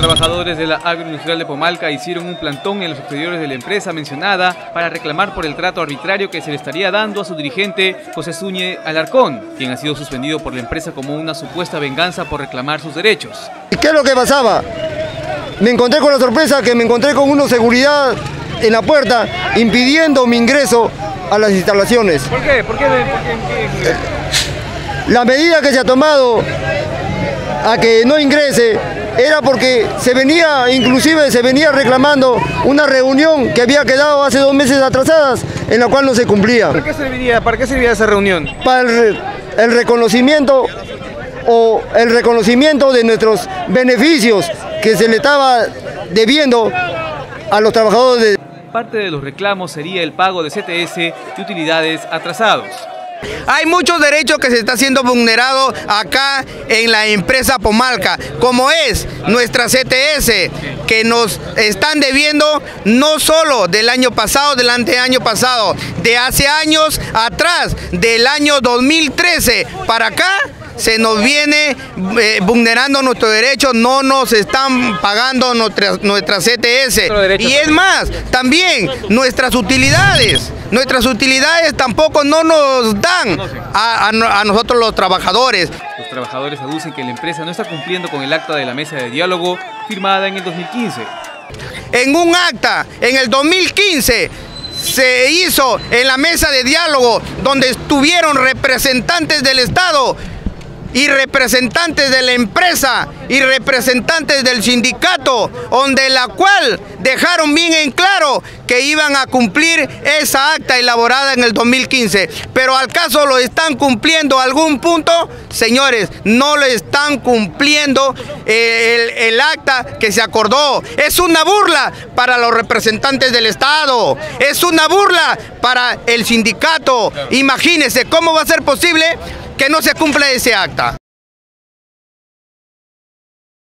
trabajadores de la agroindustrial de Pomalca hicieron un plantón en los exteriores de la empresa mencionada para reclamar por el trato arbitrario que se le estaría dando a su dirigente José Zúñez Alarcón, quien ha sido suspendido por la empresa como una supuesta venganza por reclamar sus derechos. ¿Qué es lo que pasaba? Me encontré con la sorpresa que me encontré con una seguridad en la puerta impidiendo mi ingreso a las instalaciones. ¿Por qué? ¿Por qué? ¿Por qué? La medida que se ha tomado a que no ingrese era porque se venía, inclusive se venía reclamando una reunión que había quedado hace dos meses atrasadas, en la cual no se cumplía. ¿Para qué serviría, para qué servía esa reunión? Para el, el reconocimiento o el reconocimiento de nuestros beneficios que se le estaba debiendo a los trabajadores de... Parte de los reclamos sería el pago de CTS y utilidades atrasados. Hay muchos derechos que se está siendo vulnerado acá en la empresa Pomalca, como es nuestra CTS, que nos están debiendo no solo del año pasado, del anteaño pasado, de hace años atrás, del año 2013 para acá, se nos viene eh, vulnerando nuestros derechos, no nos están pagando nuestra, nuestra CTS. Y es más, también nuestras utilidades, nuestras utilidades tampoco no nos dan a, a, a nosotros los trabajadores. Los trabajadores aducen que la empresa no está cumpliendo con el acta de la mesa de diálogo firmada en el 2015. En un acta, en el 2015, se hizo en la mesa de diálogo donde estuvieron representantes del Estado y representantes de la empresa y representantes del sindicato, donde la cual dejaron bien en claro que iban a cumplir esa acta elaborada en el 2015. Pero al caso lo están cumpliendo algún punto, señores, no lo están cumpliendo el, el acta que se acordó. Es una burla para los representantes del Estado, es una burla para el sindicato. Imagínense cómo va a ser posible que no se cumpla ese acta.